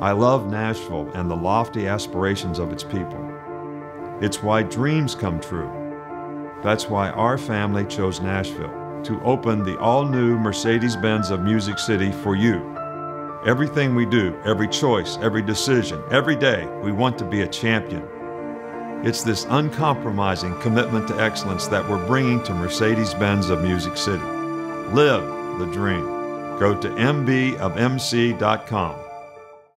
I love Nashville and the lofty aspirations of its people. It's why dreams come true. That's why our family chose Nashville to open the all new Mercedes Benz of Music City for you. Everything we do, every choice, every decision, every day, we want to be a champion. It's this uncompromising commitment to excellence that we're bringing to Mercedes Benz of Music City. Live the dream. Go to mbofmc.com.